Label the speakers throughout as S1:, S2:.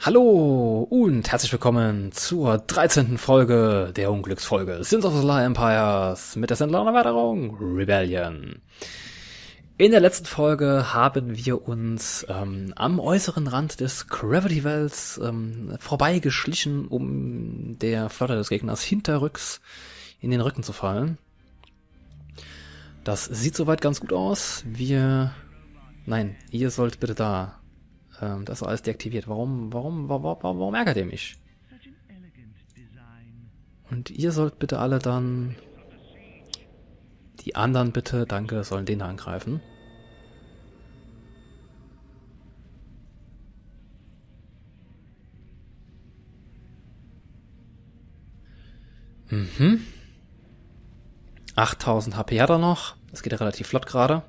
S1: Hallo und herzlich willkommen zur 13. Folge der Unglücksfolge Sins of the Sly Empires mit der Sendler-Erweiterung Rebellion. In der letzten Folge haben wir uns ähm, am äußeren Rand des Gravity Wells ähm, vorbeigeschlichen, um der Flotte des Gegners hinterrücks in den Rücken zu fallen. Das sieht soweit ganz gut aus. Wir... Nein, ihr sollt bitte da ähm, das ist alles deaktiviert. Warum, warum, warum, warum, warum ärgert ihr mich? Und ihr sollt bitte alle dann... Die anderen bitte, danke, sollen den angreifen. Mhm. 8000 HP hat er noch. Das geht ja relativ flott gerade.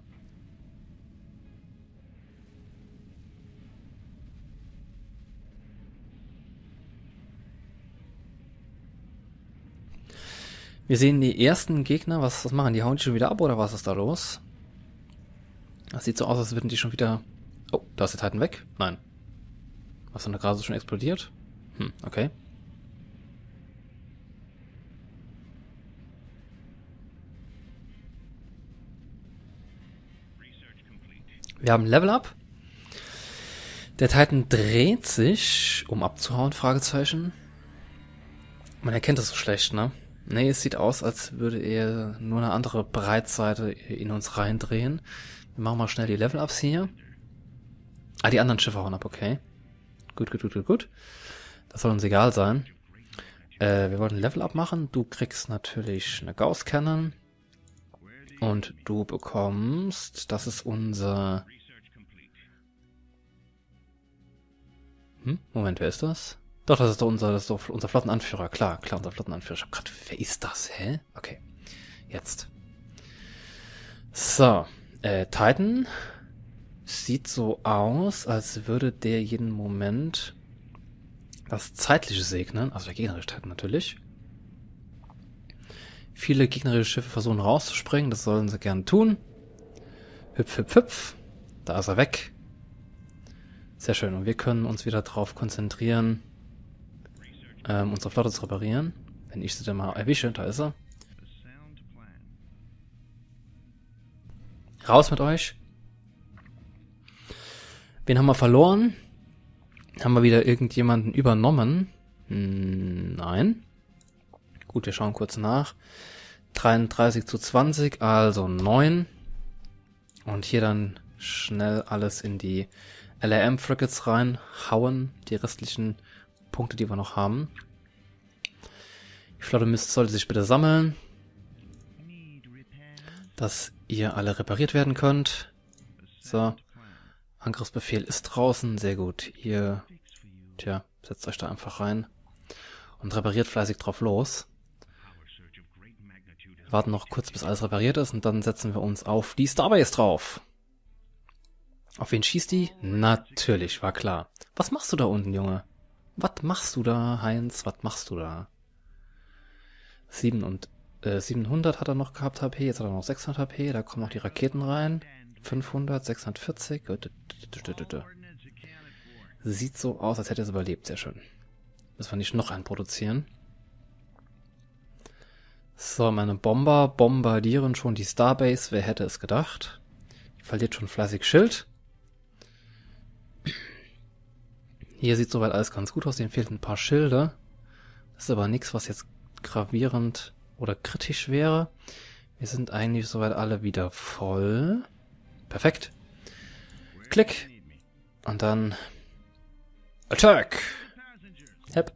S1: Wir sehen die ersten Gegner. Was, was machen die? Hauen die schon wieder ab oder was ist da los? Das sieht so aus, als würden die schon wieder... Oh, da ist der Titan weg. Nein. Was denn da gerade so schon explodiert? Hm, okay. Wir haben Level Up. Der Titan dreht sich, um abzuhauen, Fragezeichen. Man erkennt das so schlecht, ne? Nee, es sieht aus, als würde er nur eine andere Breitseite in uns reindrehen. Wir machen mal schnell die Level-Ups hier. Ah, die anderen Schiffe hauen ab, okay. Gut, gut, gut, gut, gut. Das soll uns egal sein. Äh, wir wollten Level-Up machen. Du kriegst natürlich eine Gauss Cannon. Und du bekommst, das ist unser... Hm? Moment, wer ist das? Doch, das ist doch unser, das ist doch unser Flottenanführer. Klar, klar, unser Flottenanführer. Ich hab grad, wer ist das, hä? Okay. Jetzt. So. Äh, Titan sieht so aus, als würde der jeden Moment das Zeitliche segnen. Also der gegnerische Titan natürlich. Viele gegnerische Schiffe versuchen rauszuspringen. Das sollen sie gern tun. Hüpf, hüpf, hüpf. Da ist er weg. Sehr schön. Und wir können uns wieder drauf konzentrieren, ähm, unsere Flotte zu reparieren. Wenn ich sie dann mal erwische, da ist er. Raus mit euch. Wen haben wir verloren? Haben wir wieder irgendjemanden übernommen? Hm, nein. Gut, wir schauen kurz nach. 33 zu 20, also 9. Und hier dann schnell alles in die LRM-Frigates reinhauen. Die restlichen Punkte, die wir noch haben. Die Flotte müsste, sollte sich bitte sammeln. Dass ihr alle repariert werden könnt. So. Angriffsbefehl ist draußen. Sehr gut. Ihr, tja, setzt euch da einfach rein. Und repariert fleißig drauf los. Warten noch kurz, bis alles repariert ist. Und dann setzen wir uns auf die Starbase drauf. Auf wen schießt die? Natürlich, war klar. Was machst du da unten, Junge? Was machst du da, Heinz? Was machst du da? 7 und, äh, 700 hat er noch gehabt HP, jetzt hat er noch 600 HP, da kommen noch die Raketen rein. 500, 640. Sieht so aus, als hätte er es überlebt, sehr schön. Müssen wir nicht noch einen produzieren. So, meine Bomber bombardieren schon die Starbase, wer hätte es gedacht. Die verliert schon fleißig Schild. Hier sieht soweit alles ganz gut aus, denen fehlen ein paar Schilde. Das ist aber nichts, was jetzt gravierend oder kritisch wäre. Wir sind eigentlich soweit alle wieder voll. Perfekt. Klick. Und dann Attack. Hep.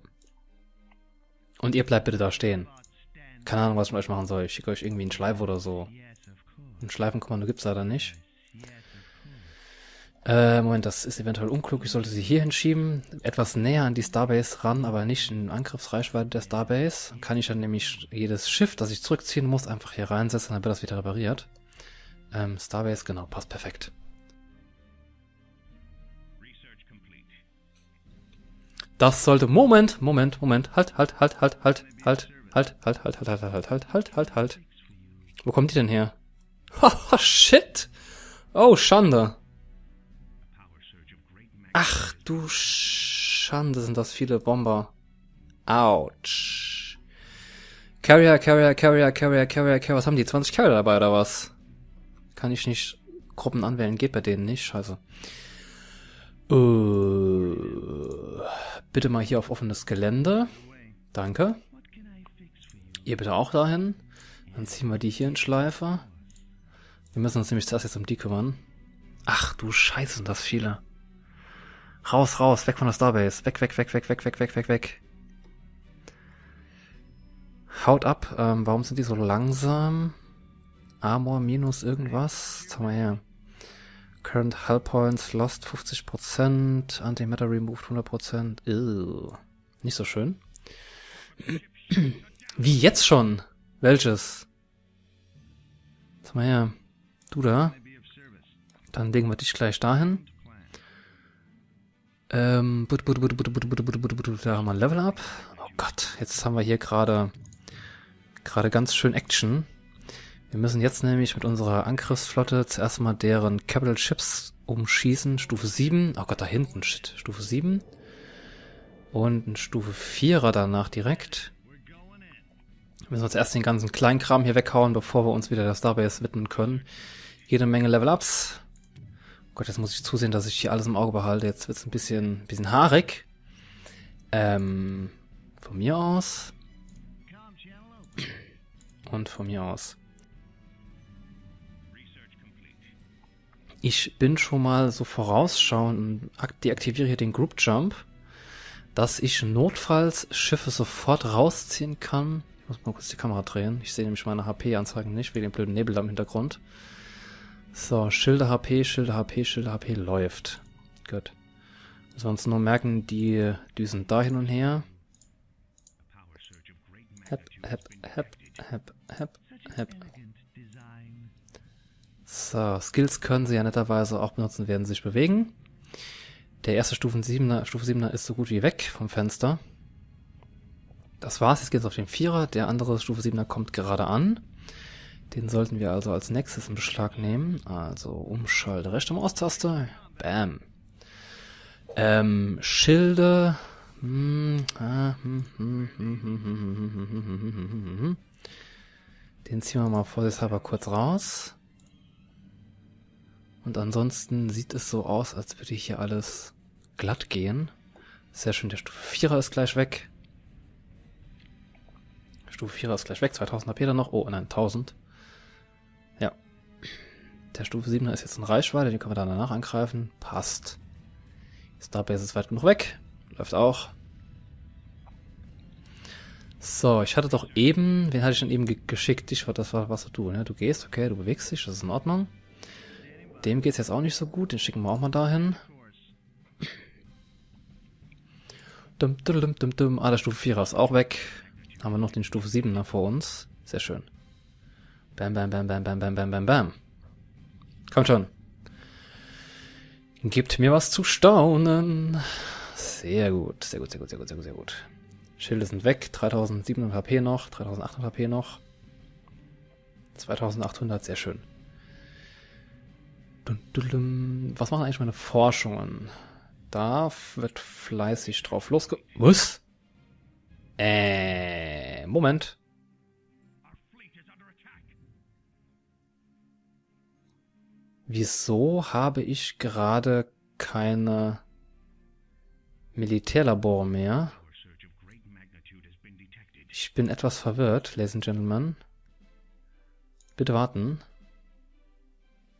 S1: Und ihr bleibt bitte da stehen. Keine Ahnung, was ich mit euch machen soll. Ich schicke euch irgendwie einen Schleif oder so. Ein Schleifenkommando gibt's leider nicht. Äh, Moment, das ist eventuell unklug. Ich sollte sie hier hinschieben. Etwas näher an die Starbase ran, aber nicht in Angriffsreichweite der Starbase. Kann ich dann nämlich jedes Schiff, das ich zurückziehen muss, einfach hier reinsetzen, dann wird das wieder repariert. Ähm, Starbase, genau, passt perfekt. Das sollte... Moment, Moment, Moment. Halt, halt, halt, halt, halt, halt, halt, halt, halt, halt, halt, halt, halt, halt, halt, halt. Wo kommt die denn her? Haha, shit! Oh, Schande. Du Schande, sind das viele Bomber. Autsch. Carrier, Carrier, Carrier, Carrier, Carrier, Carrier. Was haben die? 20 Carrier dabei oder was? Kann ich nicht Gruppen anwählen? Geht bei denen nicht. Scheiße. Uh, bitte mal hier auf offenes Gelände. Danke. Ihr bitte auch dahin. Dann ziehen wir die hier in Schleife. Wir müssen uns nämlich zuerst jetzt um die kümmern. Ach du Scheiße, sind das viele. Raus, raus, weg von der Starbase. Weg, weg, weg, weg, weg, weg, weg, weg, weg. Haut ab. Ähm, warum sind die so langsam? Armor minus irgendwas. Was haben wir her? Current Hull Points lost 50%. Antimatter removed 100%. Ew. Nicht so schön. Wie jetzt schon? Welches? Haben wir her? Du da? Dann legen wir dich gleich dahin. Ähm, da haben wir ein Level Up. Oh Gott, jetzt haben wir hier gerade gerade ganz schön Action. Wir müssen jetzt nämlich mit unserer Angriffsflotte zuerst mal deren Capital Ships umschießen. Stufe 7. Oh Gott, da hinten, shit. Stufe 7. Und ein Stufe 4er danach direkt. Wir müssen uns erst den ganzen Kleinkram hier weghauen, bevor wir uns wieder der Starbase widmen können. Jede Menge Level-Ups. Gott, jetzt muss ich zusehen, dass ich hier alles im Auge behalte. Jetzt wird's ein bisschen, ein bisschen haarig. Ähm, von mir aus. Und von mir aus. Ich bin schon mal so vorausschauend und deaktiviere hier den Group Jump, dass ich notfalls Schiffe sofort rausziehen kann. Ich muss mal kurz die Kamera drehen. Ich sehe nämlich meine HP-Anzeigen nicht, wegen dem blöden Nebel da im Hintergrund. So, Schilder HP, Schilder HP, Schilder HP läuft. Gut. Sonst nur merken, die düsen da hin und her. Hep, hep, hep, hep, hep, hep. So, Skills können sie ja netterweise auch benutzen, werden sich bewegen. Der erste Stufen 7er, Stufe 7er ist so gut wie weg vom Fenster. Das war's, jetzt geht's auf den Vierer. Der andere Stufe 7er kommt gerade an. Den sollten wir also als nächstes in Beschlag nehmen. Also umschalte rechte Maustaste. Bam. Ähm, Schilde. Den ziehen wir mal vorsichtshalber kurz raus. Und ansonsten sieht es so aus, als würde hier alles glatt gehen. Sehr schön, der Stufe 4er ist gleich weg. Stufe 4er ist gleich weg, 2000 HP dann noch. Oh, nein, 1000. Der Stufe 7er ist jetzt in Reichweite, den können wir dann danach angreifen. Passt. Starbase ist weit genug weg. Läuft auch. So, ich hatte doch eben, wen hatte ich denn eben ge geschickt? Ich war, das war, was du, ne? Du gehst, okay, du bewegst dich, das ist in Ordnung. Dem geht's jetzt auch nicht so gut, den schicken wir auch mal dahin. Dum, dum, dum, dum. Ah, der Stufe 4 ist auch weg. Haben wir noch den Stufe 7er vor uns. Sehr schön. Bam, bam, bam, bam, bam, bam, bam, bam, bam. Kommt schon. Gibt mir was zu staunen. Sehr gut, sehr gut, sehr gut, sehr gut, sehr gut, sehr gut. Schilde sind weg. 3700 HP noch, 3800 HP noch. 2800, sehr schön. Was machen eigentlich meine Forschungen? Da wird fleißig drauf losge... Was? Äh, Moment. Wieso habe ich gerade keine Militärlabore mehr? Ich bin etwas verwirrt, Ladies and Gentlemen. Bitte warten.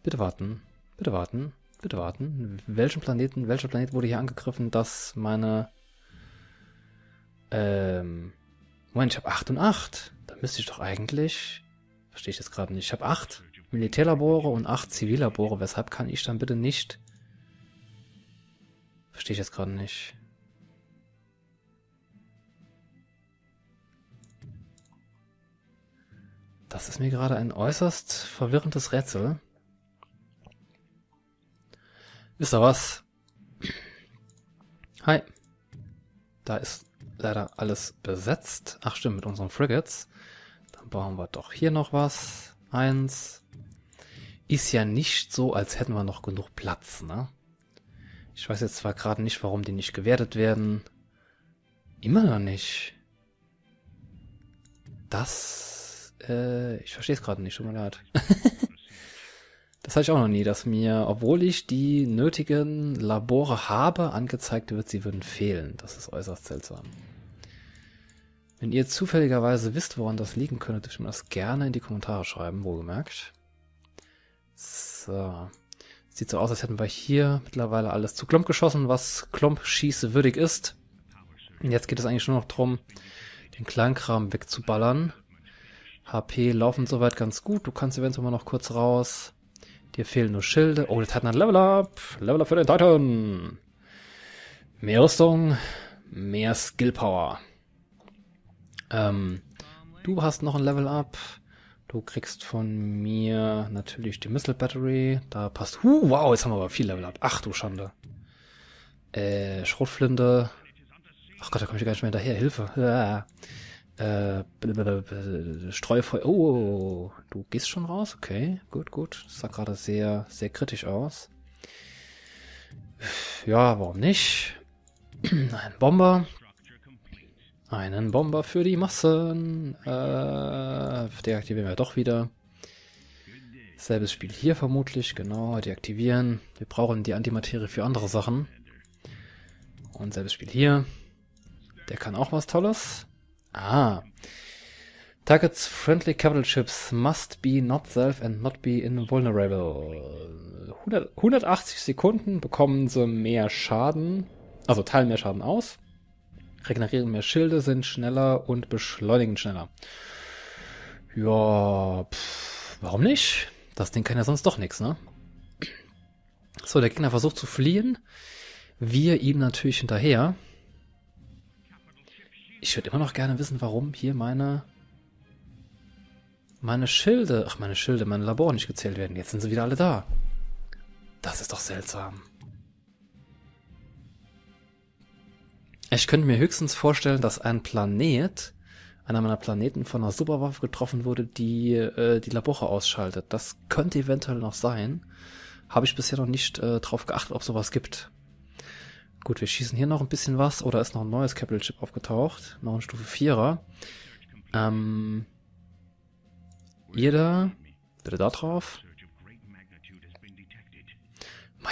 S1: Bitte warten. Bitte warten. Bitte warten. Welchen Planeten, welcher Planet wurde hier angegriffen, dass meine... Ähm... Moment, ich habe 8 und 8. Da müsste ich doch eigentlich... Verstehe ich jetzt gerade nicht. Ich habe 8 Militärlabore und 8 Zivillabore. Weshalb kann ich dann bitte nicht... Verstehe ich jetzt gerade nicht. Das ist mir gerade ein äußerst verwirrendes Rätsel. Wisst ihr was? Hi. Da ist leider alles besetzt. Ach stimmt, mit unseren Frigates. Dann bauen wir doch hier noch was. Eins. Ist ja nicht so, als hätten wir noch genug Platz, ne? Ich weiß jetzt zwar gerade nicht, warum die nicht gewertet werden. Immer noch nicht. Das, äh, ich verstehe es gerade nicht, tut mir leid. das hatte ich auch noch nie, dass mir, obwohl ich die nötigen Labore habe, angezeigt wird, sie würden fehlen. Das ist äußerst seltsam. Wenn ihr zufälligerweise wisst, woran das liegen könnte, dürft ihr mir das gerne in die Kommentare schreiben, wohlgemerkt. So. Sieht so aus, als hätten wir hier mittlerweile alles zu Klomp geschossen, was Klomp-Schieße würdig ist. Und jetzt geht es eigentlich nur noch darum, den Kleinkram wegzuballern. HP laufen soweit ganz gut. Du kannst eventuell mal noch kurz raus. Dir fehlen nur Schilde. Oh, der Titan hat Level Up. Level Up für den Titan. Mehr Rüstung, mehr Skill Power. Ähm, du hast noch ein Level Up. Du kriegst von mir natürlich die Missile Battery. Da passt. Huh, wow, jetzt haben wir aber viel Level Up. Ach du Schande. Äh, Schrotflinte. Ach Gott, da komme ich gar nicht mehr hinterher. Hilfe. Äh, Streufeuer. Oh, du gehst schon raus? Okay, gut, gut. Das sah gerade sehr, sehr kritisch aus. Ja, warum nicht? Ein Bomber. Einen Bomber für die Massen. Äh, deaktivieren wir doch wieder. Selbes Spiel hier vermutlich, genau, deaktivieren. Wir brauchen die Antimaterie für andere Sachen. Und selbes Spiel hier. Der kann auch was Tolles. Ah. Targets friendly capital chips must be not self and not be invulnerable. 100, 180 Sekunden bekommen sie mehr Schaden, also teilen mehr Schaden aus regenerieren mehr Schilde, sind schneller und beschleunigen schneller. Ja, pff, warum nicht? Das Ding kann ja sonst doch nichts, ne? So, der Gegner versucht zu fliehen. Wir ihm natürlich hinterher. Ich würde immer noch gerne wissen, warum hier meine meine Schilde, ach meine Schilde, meine Labor nicht gezählt werden. Jetzt sind sie wieder alle da. Das ist doch seltsam. Ich könnte mir höchstens vorstellen, dass ein Planet, einer meiner Planeten von einer Superwaffe getroffen wurde, die äh, die Labore ausschaltet. Das könnte eventuell noch sein. Habe ich bisher noch nicht äh, drauf geachtet, ob sowas gibt. Gut, wir schießen hier noch ein bisschen was. Oder ist noch ein neues Capital Chip aufgetaucht. Noch ein Stufe 4er. Ähm, da, bitte da drauf.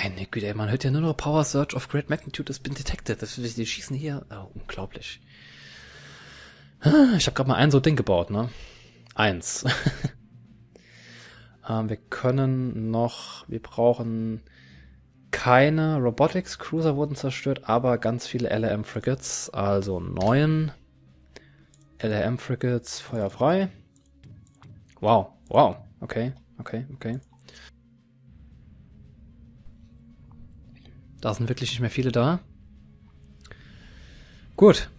S1: Meine Güte, ey, man hört ja nur noch Power Search of Great Magnitude has been detected. Das, die schießen hier. Oh, unglaublich. Ich habe gerade mal ein so Ding gebaut, ne? Eins. ähm, wir können noch, wir brauchen keine Robotics Cruiser wurden zerstört, aber ganz viele LRM Frigates, also neun LRM Frigates feuerfrei. Wow, wow, okay, okay, okay. Da sind wirklich nicht mehr viele da. Gut.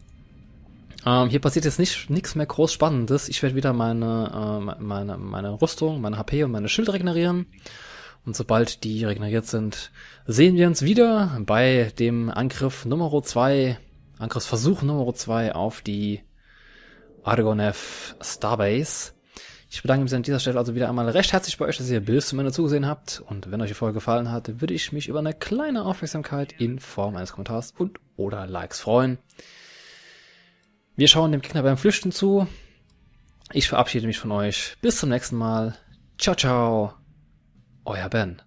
S1: Ähm, hier passiert jetzt nicht nichts mehr groß Spannendes. Ich werde wieder meine, äh, meine, meine Rüstung, meine HP und meine Schilde regenerieren. Und sobald die regeneriert sind, sehen wir uns wieder bei dem Angriff Nummer 2, Angriffsversuch Nummer 2 auf die Argonev Starbase. Ich bedanke mich an dieser Stelle also wieder einmal recht herzlich bei euch, dass ihr bis zum Ende zugesehen habt. Und wenn euch die Folge gefallen hat, würde ich mich über eine kleine Aufmerksamkeit in Form eines Kommentars und oder Likes freuen. Wir schauen dem Gegner beim Flüchten zu. Ich verabschiede mich von euch. Bis zum nächsten Mal. Ciao, ciao. Euer Ben.